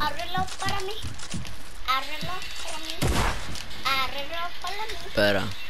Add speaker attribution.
Speaker 1: Ábrelo para mí. Ábrelo para mí. Ábrelo para mí.
Speaker 2: Espera.